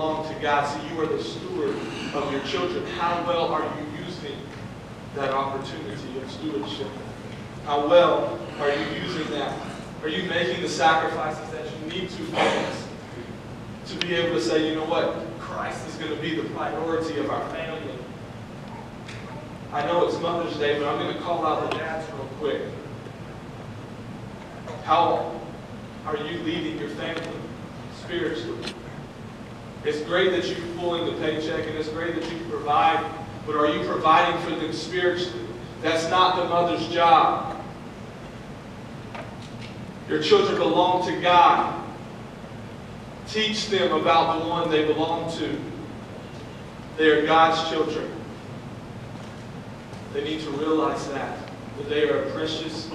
belong to God. So you are the steward of your children. How well are you using that opportunity of stewardship? How well are you using that? Are you making the sacrifices that you need to focus? To be able to say, you know what? Christ is going to be the priority of our family. I know it's Mother's Day, but I'm going to call out the dads real quick. How are you leading your family spiritually? It's great that you pull in the paycheck and it's great that you provide, but are you providing for them spiritually? That's not the mother's job. Your children belong to God. Teach them about the one they belong to. They are God's children. They need to realize that, that they are a precious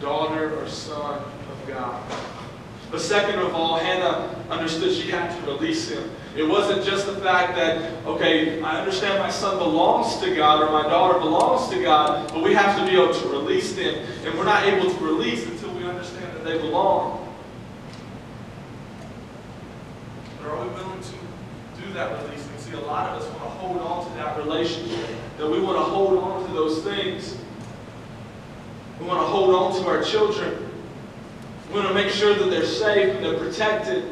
daughter or son of God. But second of all, Hannah understood she had to release him. It wasn't just the fact that, okay, I understand my son belongs to God or my daughter belongs to God, but we have to be able to release them. And we're not able to release until we understand that they belong. But are we willing to do that releasing? See, a lot of us want to hold on to that relationship, that we want to hold on to those things. We want to hold on to our children. We want to make sure that they're safe and they're protected.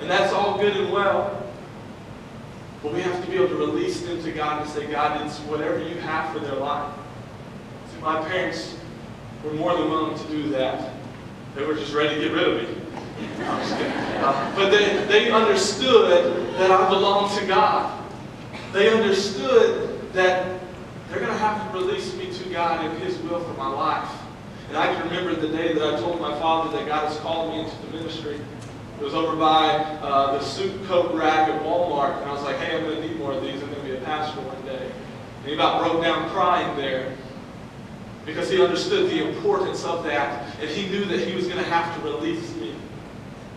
And that's all good and well. But we have to be able to release them to God and say, God, it's whatever you have for their life. See, my parents were more than willing to do that. They were just ready to get rid of me. Uh, but they, they understood that I belong to God. They understood that they're going to have to release me to God and His will for my life. And I can remember the day that I told my father that God has called me into the ministry. It was over by uh, the suit coat rack at Walmart, and I was like, hey, I'm going to need more of these. I'm going to be a pastor one day. And he about broke down crying there because he understood the importance of that, and he knew that he was going to have to release me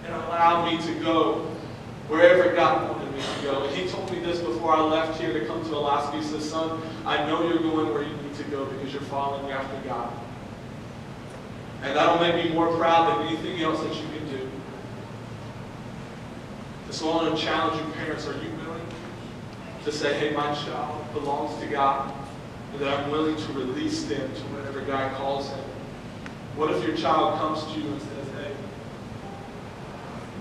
and allow me to go wherever God wanted me to go. And he told me this before I left here to come to Alaska. He says, son, I know you're going where you need to go because you're following after God. And that'll make me more proud than anything else that you can do. So I want you parents, are you willing to say, hey, my child belongs to God, and that I'm willing to release them to whatever God calls them? What if your child comes to you and says, hey,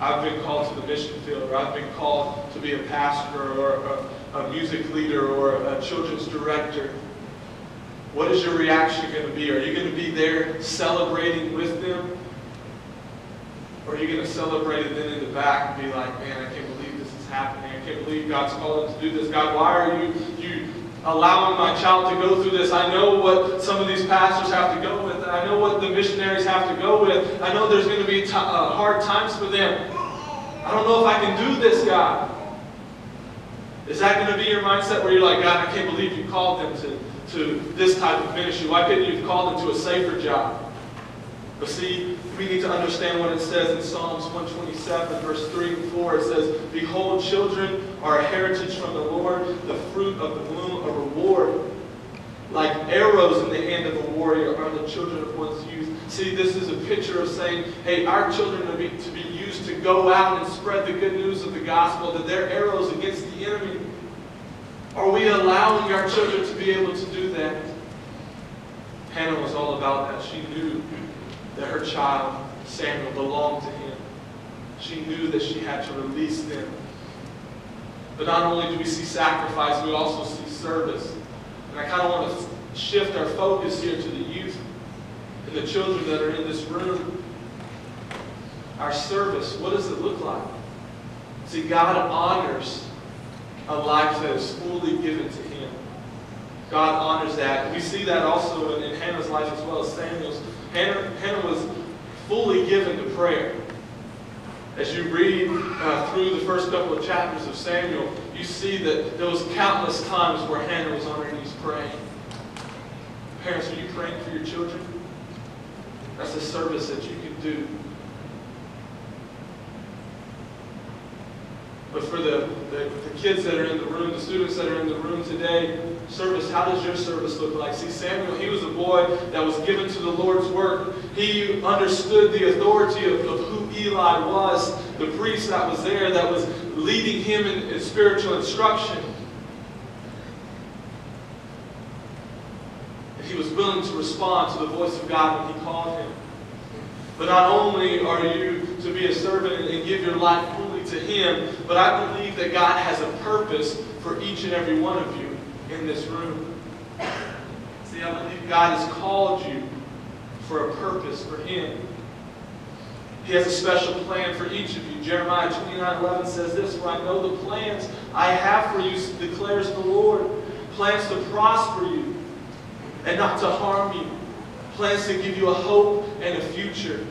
I've been called to the mission field, or I've been called to be a pastor, or a, a music leader, or a children's director. What is your reaction going to be? Are you going to be there celebrating with them? Or are you going to celebrate it then in the back and be like, man, I can't believe this is happening. I can't believe God's calling to do this. God, why are you, you allowing my child to go through this? I know what some of these pastors have to go with. I know what the missionaries have to go with. I know there's going to be uh, hard times for them. I don't know if I can do this, God. Is that going to be your mindset where you're like, God, I can't believe you called them to, to this type of ministry? Why couldn't you have called them to a safer job? But see, we need to understand what it says in Psalms 127, verse 3 and 4. It says, Behold, children are a heritage from the Lord, the fruit of the womb a reward. Like arrows in the hand of a warrior are the children of one's youth. See, this is a picture of saying, hey, our children are to be, to be used to go out and spread the good news of the gospel, that they're arrows against the enemy. Are we allowing our children to be able to do that? Hannah was all about that. She knew that her child, Samuel, belonged to him. She knew that she had to release them. But not only do we see sacrifice, we also see service. And I kind of want to shift our focus here to the youth and the children that are in this room. Our service, what does it look like? See, God honors a life that is fully given to Him. God honors that. We see that also in, in Hannah's life as well as Samuel's. Hannah, Hannah was fully given to prayer. As you read uh, through the first couple of chapters of Samuel, you see that there was countless times where Hannah was on her knees praying. Parents, are you praying for your children? That's a service that you can do. But for the, the, the, kids that are in the room, the students that are in the room today, service, how does your service look like? See, Samuel, he was a boy that was given to the Lord's work. He understood the authority of, of who Eli was, the priest that was there that was leading him in, in spiritual instruction. And he was willing to respond to the voice of God when he called him. But not only are you to be a servant and give your life to Him, but I believe that God has a purpose for each and every one of you in this room. See, I believe God has called you for a purpose for Him. He has a special plan for each of you. Jeremiah 29 11 says this For I know the plans I have for you, declares the Lord. Plans to prosper you and not to harm you plans to give you a hope and a future.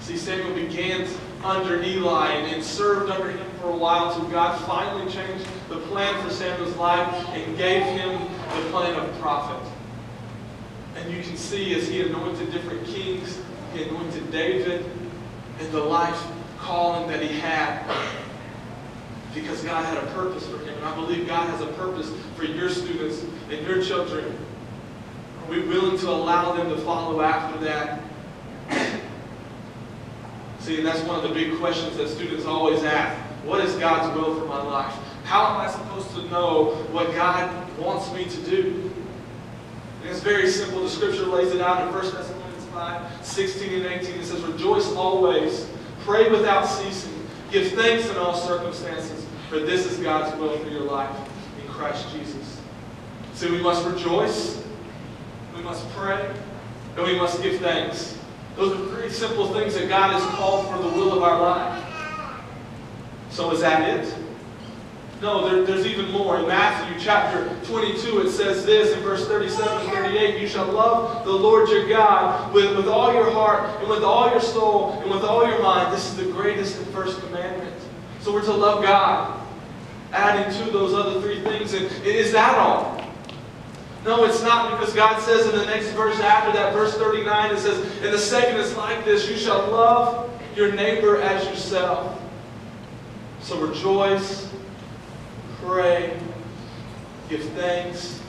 See, Samuel began under Eli and, and served under him for a while until God finally changed the plan for Samuel's life and gave him the plan of prophet. And you can see as he anointed different kings, he anointed David and the life calling that he had because God had a purpose for him. And I believe God has a purpose for your students and your children are we willing to allow them to follow after that? See, and that's one of the big questions that students always ask. What is God's will for my life? How am I supposed to know what God wants me to do? And it's very simple. The scripture lays it out in 1 Thessalonians 5, 16 and 18. It says, Rejoice always, pray without ceasing, give thanks in all circumstances, for this is God's will for your life in Christ Jesus. So we must rejoice we must pray, and we must give thanks. Those are three simple things that God has called for the will of our life. So is that it? No, there, there's even more. In Matthew chapter 22, it says this in verse 37 and 38 You shall love the Lord your God with, with all your heart, and with all your soul, and with all your mind. This is the greatest and first commandment. So we're to love God, adding to those other three things. And is that all? No, it's not because God says in the next verse after that, verse 39, it says, And the second is like this you shall love your neighbor as yourself. So rejoice, pray, give thanks,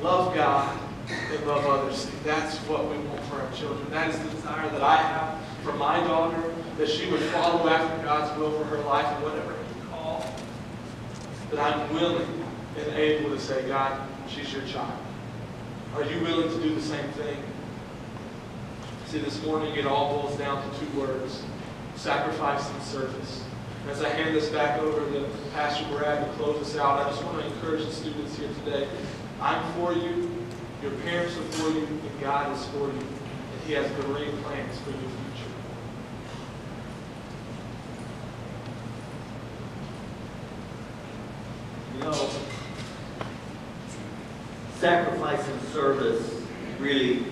love God, and love others. See, that's what we want for our children. That is the desire that I have for my daughter, that she would follow after God's will for her life and whatever He calls. That I'm willing and able to say, God, she's your child. Are you willing to do the same thing? See, this morning it all boils down to two words sacrifice and service. As I hand this back over to Pastor Brad to close us out, I just want to encourage the students here today. I'm for you, your parents are for you, and God is for you. And He has great plans for your future. You know, sacrifice and service really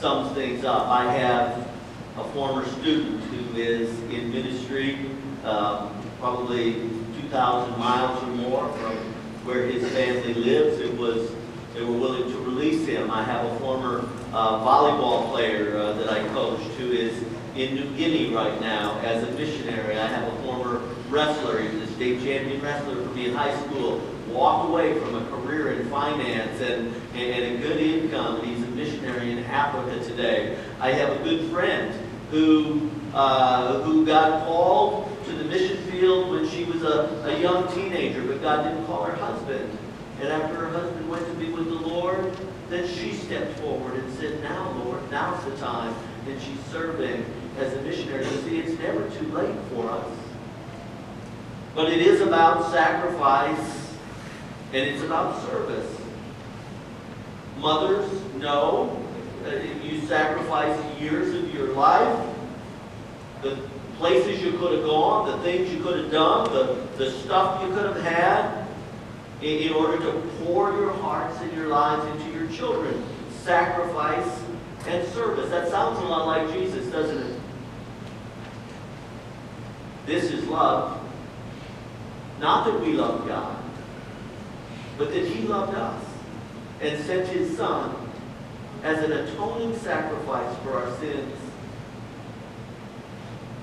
sums things up. I have a former student who is in ministry um, probably 2,000 miles or more from where his family lives. It was they were willing to release him. I have a former uh, volleyball player uh, that I coached who is in New Guinea right now as a missionary. I have a former wrestler, he's a state champion wrestler for me in high school, walked away from a career in finance and, and, a good income, he's a missionary in Africa today. I have a good friend who, uh, who got called to the mission field when she was a, a young teenager, but God didn't call her husband. And after her husband went to be with the Lord, then she stepped forward and said, now, Lord, now's the time. And she's serving as a missionary. You see, it's never too late for us. But it is about sacrifice and it's about service. Mothers, know that you sacrifice years of your life, the places you could have gone, the things you could have done, the, the stuff you could have had, in, in order to pour your hearts and your lives into your children. Sacrifice and service. That sounds a lot like Jesus, doesn't it? This is love. Not that we love God, but that he loved us and sent his son as an atoning sacrifice for our sins.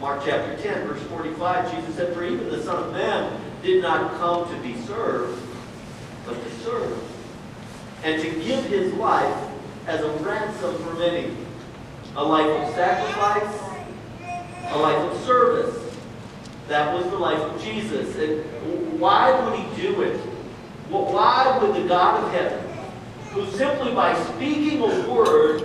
Mark chapter 10, verse 45, Jesus said, For even the Son of Man did not come to be served, but to serve, and to give his life as a ransom for many. A life of sacrifice, a life of service. That was the life of Jesus. And why would he do it? Why would the God of heaven, who simply by speaking a word